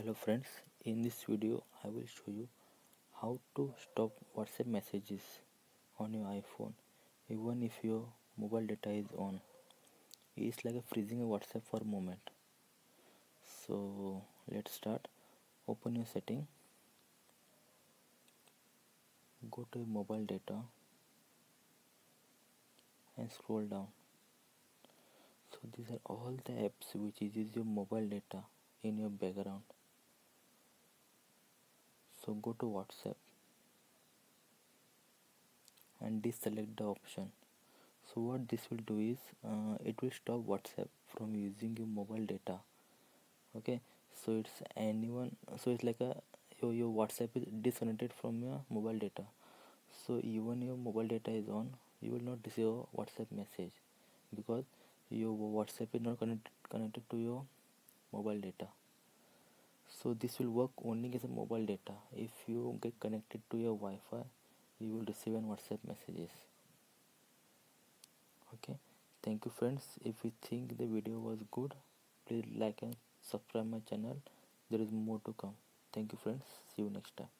hello friends in this video I will show you how to stop WhatsApp messages on your iPhone even if your mobile data is on. It's like a freezing WhatsApp for a moment. So let's start. Open your setting. Go to mobile data and scroll down. So these are all the apps which uses your mobile data in your background so go to whatsapp and deselect the option. So what this will do is uh, it will stop whatsapp from using your mobile data. Okay? So it's anyone so it's like a your, your whatsapp is disconnected from your mobile data. So even your mobile data is on you will not receive a whatsapp message because your whatsapp is not connected connected to your mobile data so this will work only as a mobile data. If you get connected to your Wi-Fi you will receive an WhatsApp messages. Okay? Thank you friends. If you think the video was good please like and subscribe my channel. There is more to come. Thank you friends. See you next time